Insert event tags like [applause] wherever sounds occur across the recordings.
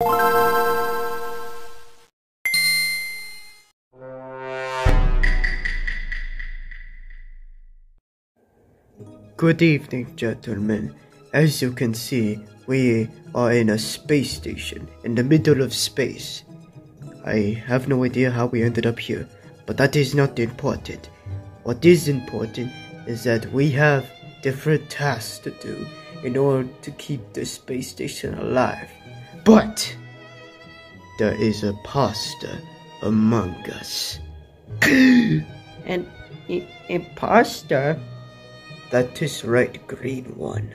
Good evening, gentlemen. As you can see, we are in a space station in the middle of space. I have no idea how we ended up here, but that is not important. What is important is that we have different tasks to do in order to keep the space station alive. But there is a pasta among us. An imposter? That is right, green one.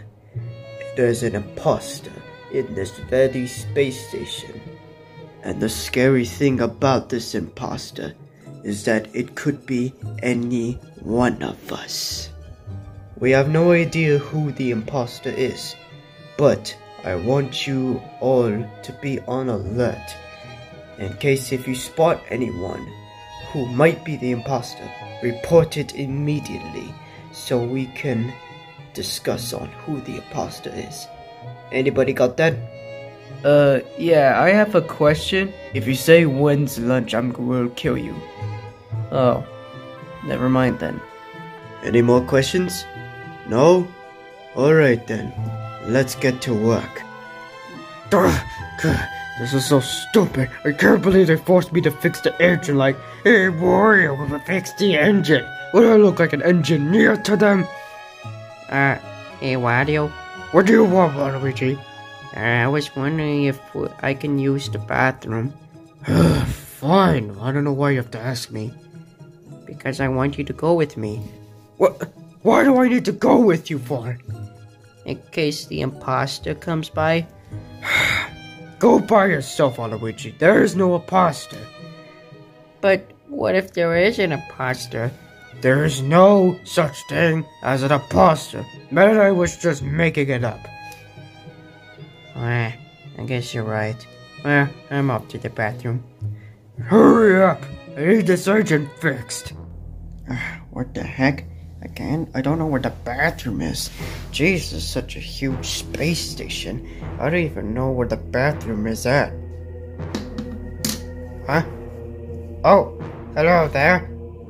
There's an imposter in this very space station. And the scary thing about this imposter is that it could be any one of us. We have no idea who the imposter is, but I want you all to be on alert in case if you spot anyone who might be the imposter, report it immediately so we can discuss on who the imposter is. Anybody got that? Uh, yeah, I have a question. If you say when's lunch, I'm gonna kill you. Oh, never mind then. Any more questions? No? Alright then. Let's get to work. This is so stupid. I can't believe they forced me to fix the engine like, hey, Wario, we fix the engine. Would I look like an engineer to them? Uh, hey Wario, What do you want, Waluigi? uh, I was wondering if I can use the bathroom [sighs] Fine. I don't know why you have to ask me. because I want you to go with me What? Why do I need to go with you for? In case the imposter comes by. [sighs] Go by yourself, Waluigi. There is no imposter. But what if there is an imposter? There is no such thing as an imposter. Man, I was just making it up. Eh, I guess you're right. Well, I'm off to the bathroom. Hurry up! I need this engine fixed. [sighs] What the heck? Again? I don't know where the bathroom is. Jesus, such a huge space station. I don't even know where the bathroom is at. Huh? Oh, hello there.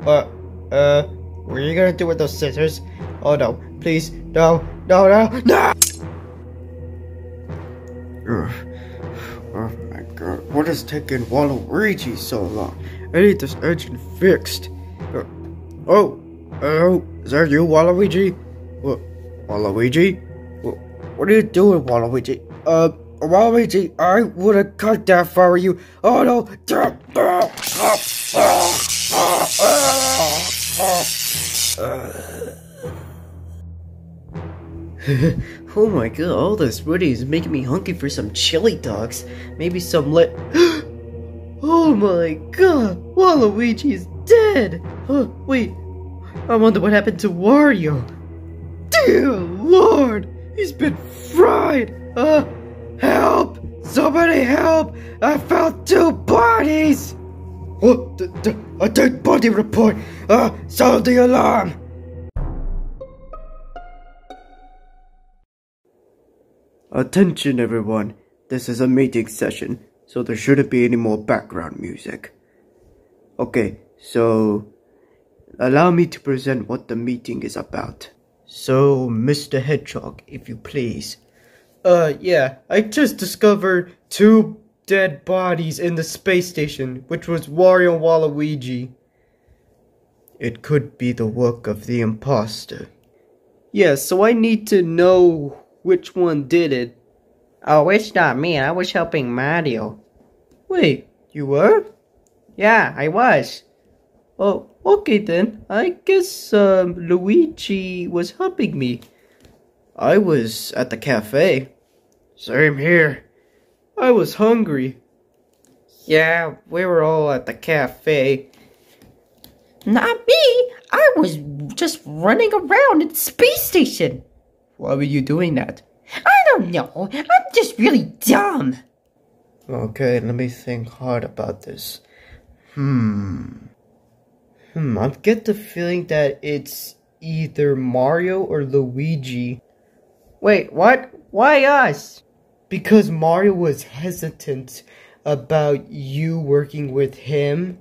What? Uh, what are you gonna do with those scissors? Oh no, please, no, no, no, no! Ugh. Oh my god, what is taking Waluigi so long? I need this engine fixed. Uh, oh, hello, is that you, Waluigi? What, Waluigi? What, are you doing, Waluigi? Uh, Waluigi, I would have cut that for you. Oh no! [laughs] oh my god, all this woody is making me hungry for some chili dogs. Maybe some lit. [gasps] oh my god, Waluigi is dead! Huh, wait, I wonder what happened to Wario. Dear lord, he's been fried! Uh, help! Somebody help! I found two bodies! Oh, A dead body report! Uh, sound the alarm! Attention everyone, this is a meeting session, so there shouldn't be any more background music. Okay, so allow me to present what the meeting is about. So, Mr. Hedgehog, if you please. Uh, yeah, I just discovered two dead bodies in the space station, which was Wario and Waluigi. It could be the work of the imposter. Yeah, so I need to know which one did it. Oh, it's not me. I was helping Mario. Wait, you were? Yeah, I was. Oh, okay then. I guess um, Luigi was helping me. I was at the cafe. Same here. I was hungry. Yeah, we were all at the cafe. Not me! I was just running around at the space station. Why were you doing that? I don't know. I'm just really dumb. Okay, let me think hard about this. Hmm. Hmm, I get the feeling that it's either Mario or Luigi. Wait, what? Why us? because Mario was hesitant about you working with him.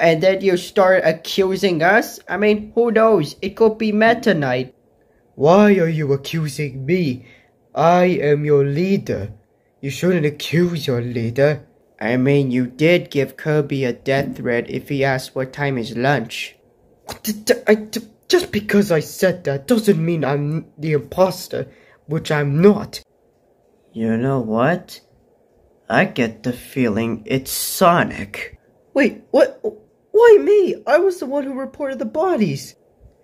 And then you start accusing us? I mean, who knows? It could be Meta Knight. Why are you accusing me? I am your leader. You shouldn't accuse your leader. I mean, you did give Kirby a death threat if he asked what time is lunch. I, Just because I said that doesn't mean I'm the imposter, which I'm not. You know what? I get the feeling it's Sonic. Wait, what? Why me? I was the one who reported the bodies.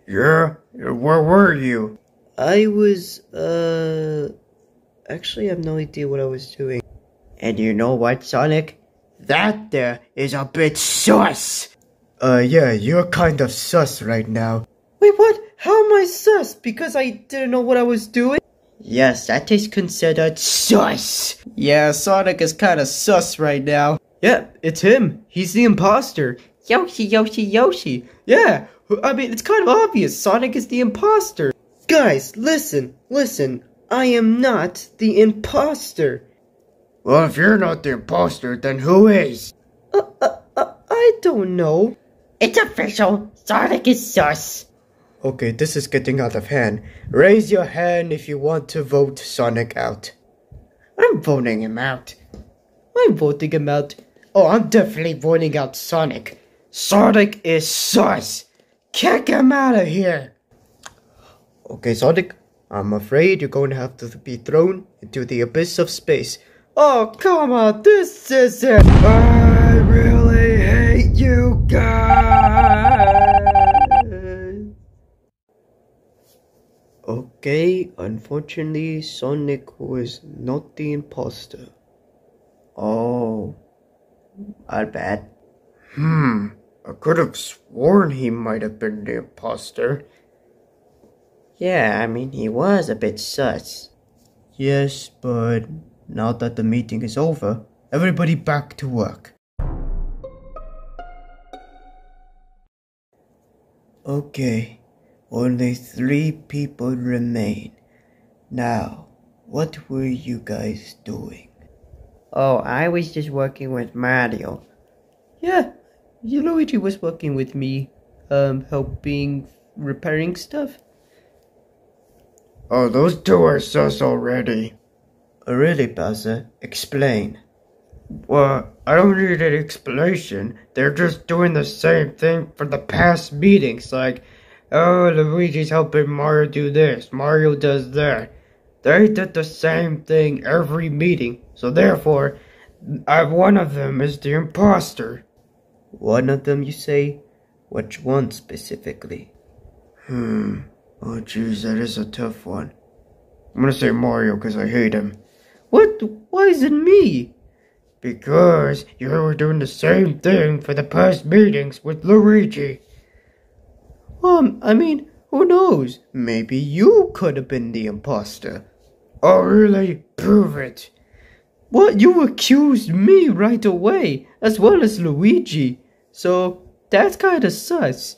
Yeah? Where were you? I was, uh. Actually, I have no idea what I was doing. And you know what, Sonic? That there is a bit sus. Uh, yeah, you're kind of sus right now. Wait, what? How am I sus? Because I didn't know what I was doing? Yes, that is considered sus. Yeah, Sonic is kinda sus right now. Yeah, it's him. He's the imposter. Yoshi, Yoshi, Yoshi. Yeah, I mean, it's kind of obvious. Sonic is the imposter. Guys, listen, listen. I am not the imposter. Well, if you're not the imposter, then who is? Uh, uh, uh, I don't know. It's official. Sonic is sus. Okay, this is getting out of hand. Raise your hand if you want to vote Sonic out. I'm voting him out. I'm voting him out. Oh, I'm definitely voting out Sonic. Sonic is sus. Kick him out of here. Okay, Sonic, I'm afraid you're going to have to be thrown into the abyss of space. Oh, come on, this is it. I really hate you guys. Okay, unfortunately, Sonic was not the imposter. Oh, I'll bet. Hmm. I could have sworn he might have been the imposter. Yeah, I mean, he was a bit sus. Yes, but now that the meeting is over, everybody back to work. Okay, only three people remain. Now, what were you guys doing? Oh, I was just working with Mario. Yeah, you Luigi was working with me, um, helping repairing stuff. Oh, those two are sus already. Really, Bowser? Explain. Well, I don't need an explanation. They're just doing the same thing for the past meetings. Like, oh, Luigi's helping Mario do this, Mario does that. They did the same thing every meeting. So therefore, I, one of them is the imposter. One of them, you say? Which one specifically? Hmm. Oh, jeez, that is a tough one. I'm gonna say Mario because I hate him. What? Why is it me? Because you were doing the same thing for the past meetings with Luigi. Um, I mean, who knows? Maybe you could have been the imposter. Oh, really? Prove it. What? You accused me right away, as well as Luigi. So, that's kinda sus.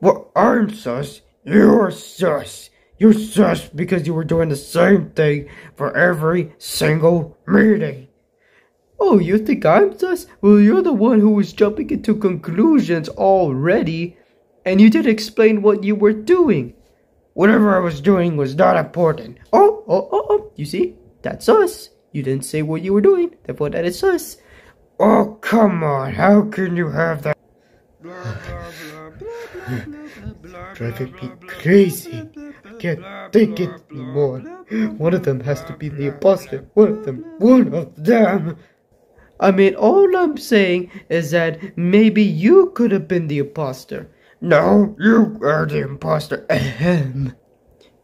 Well, I'm sus. You're sus. You're sus because you were doing the same thing for every single meeting. Oh, you think I'm sus? Well, you're the one who was jumping into conclusions already, and you didn't explain what you were doing. Whatever I was doing was not important. Oh, oh, oh, oh, you see? That's sus. You didn't say what you were doing, therefore that is sus. Oh, come on. How can you have that? Driving [laughs] me crazy. Can't take it anymore. One of them has to be the imposter. One of them. One of them. I mean, all I'm saying is that maybe you could have been the imposter. No, you are the imposter. Ahem.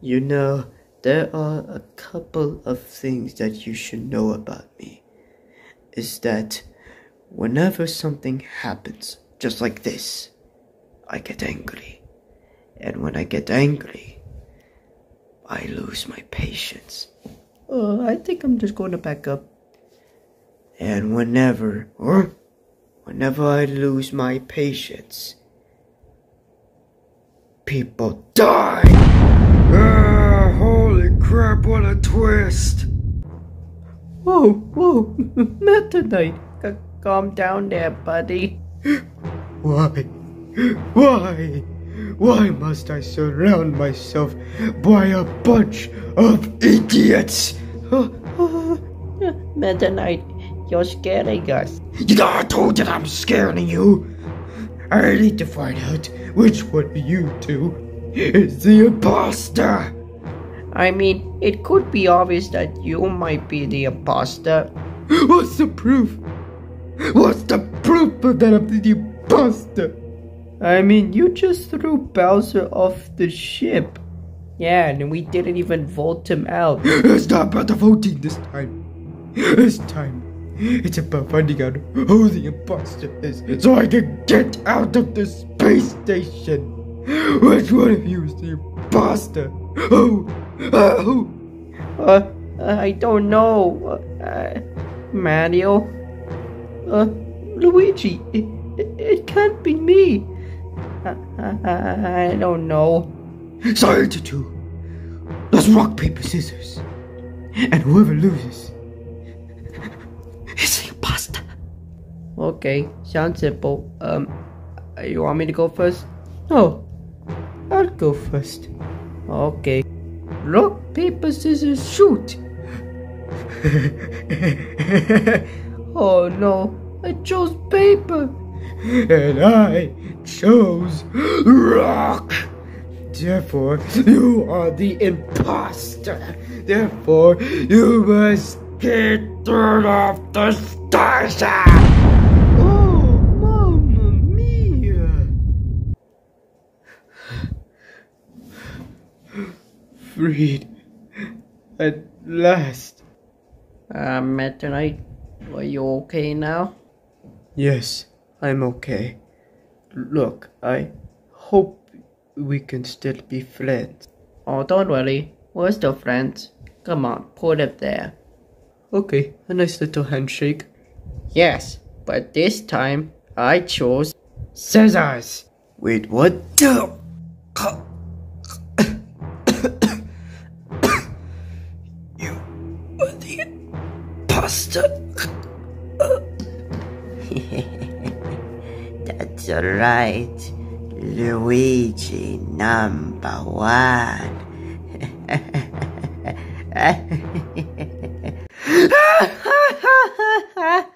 You know, there are a couple of things that you should know about me. Is that whenever something happens, just like this, I get angry. And when I get angry, I lose my patience. Uh, I think I'm just going to back up. And whenever, or whenever I lose my patience, people die. Ah, holy crap, what a twist. Whoa, whoa, Meta Knight. C- calm down there, buddy. [gasps] Why? [gasps] Why? Why must I surround myself by a bunch of idiots? [laughs] Meta Knight, you're scaring us. I told you I'm scaring you. I need to find out which one of you two is the imposter. I mean, it could be obvious that you might be the imposter. What's the proof? What's the proof of that I'm the imposter? I mean, you just threw Bowser off the ship. Yeah, and we didn't even vote him out. [gasps] It's not about the voting this time. This time, it's about finding out who the imposter is so I can get out of the space station. Which one of you is the imposter? Who? Uh, who? Uh, I don't know. Uh, Mario? Uh, Luigi? It, it, it can't be me. [laughs] I, don't know. Silent to two. Let's rock, paper, scissors. And whoever loses is the imposter. Okay, sounds simple. Um, you want me to go first? No, I'll go first. Okay. Rock, paper, scissors, shoot! [laughs] oh no, I chose paper! And I chose rock. Therefore, you are the imposter. Therefore, you must get thrown off the station. Oh, mamma mia! Freed. At last. Uh, Knight, are you okay now? Yes, I'm okay. Look, I hope we can still be friends. Oh, don't worry. We're still friends. Come on, put it there. Okay, a nice little handshake. Yes, but this time I chose. Scissors. Wait, what? you are the imposter. That's alright. Luigi number one. [laughs]